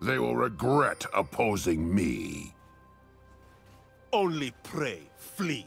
They will regret opposing me. Only pray, flee.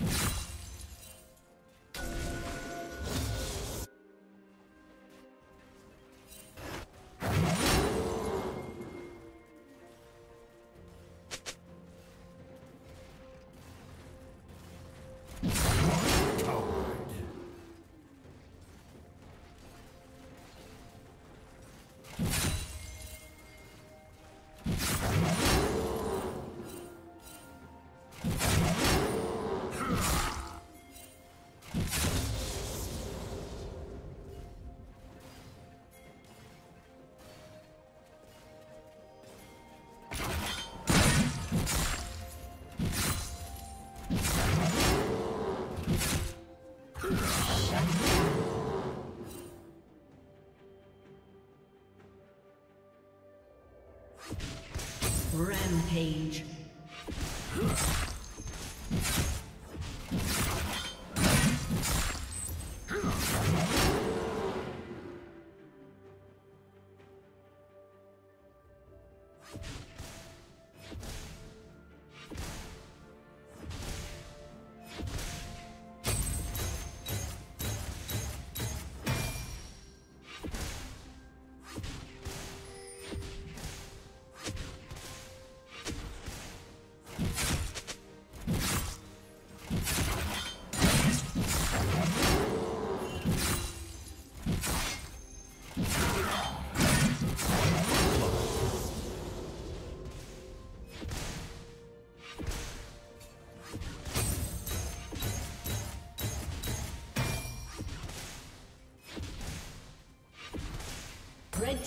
you Rampage.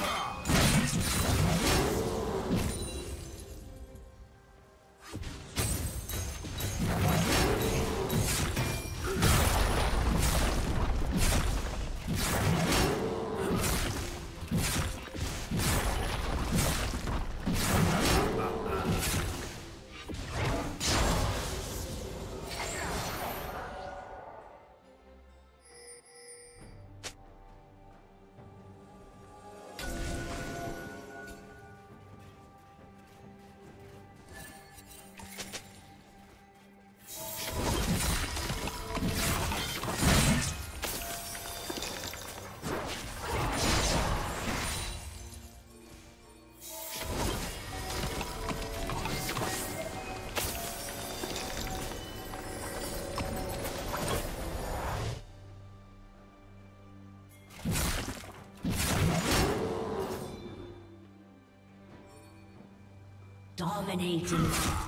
Ah! Dominating.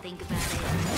Think about it.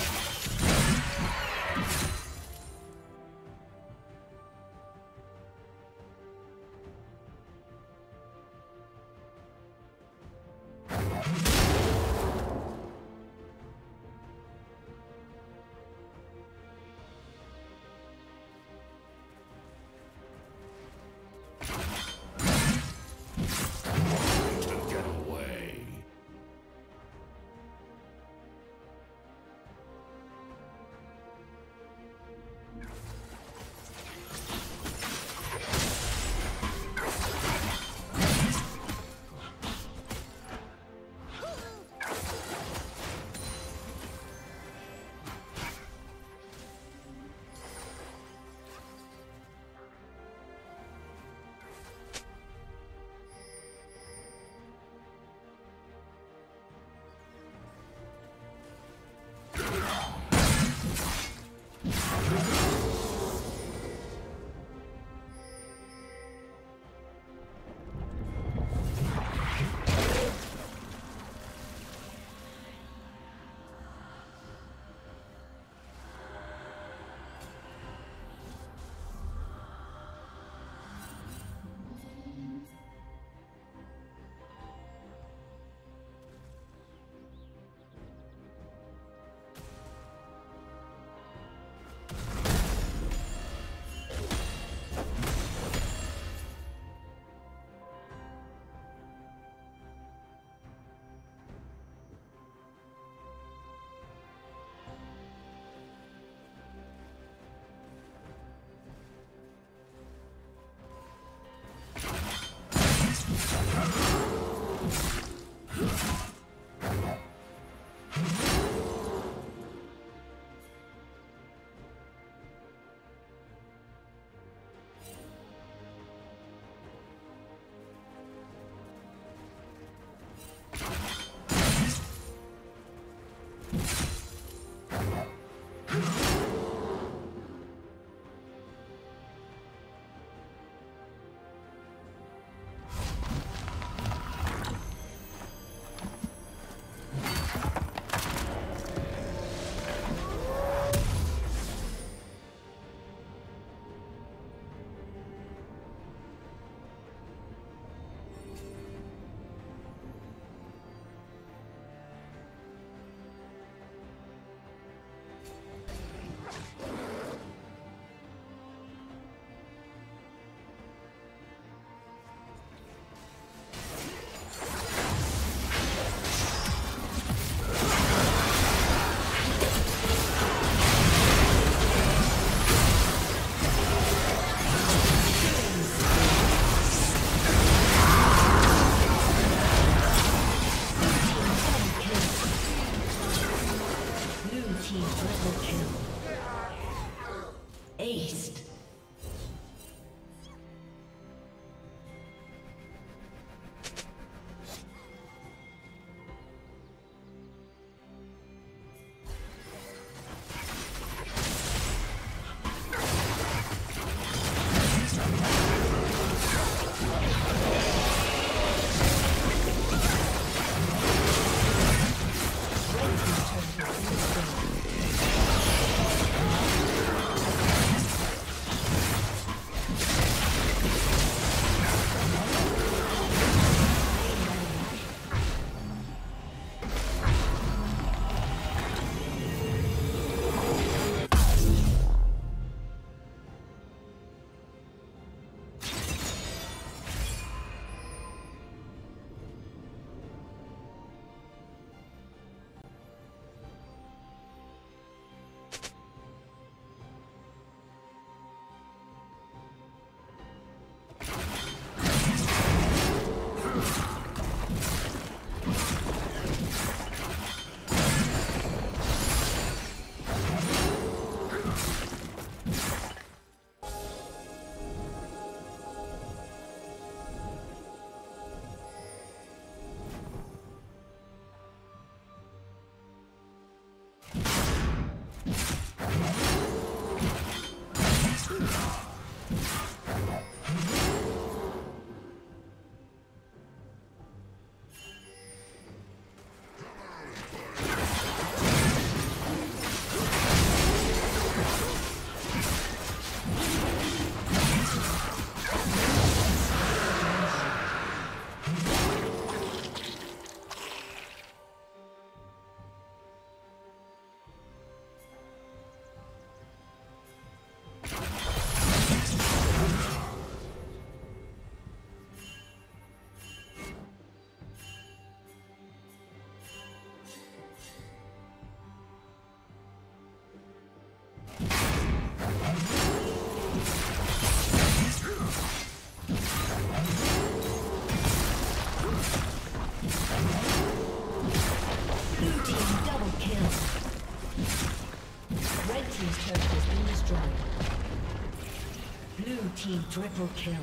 Team triple kill.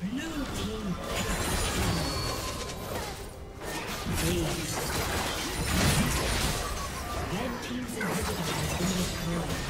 Blue team triple kill. Red team's inhibitor has been destroyed.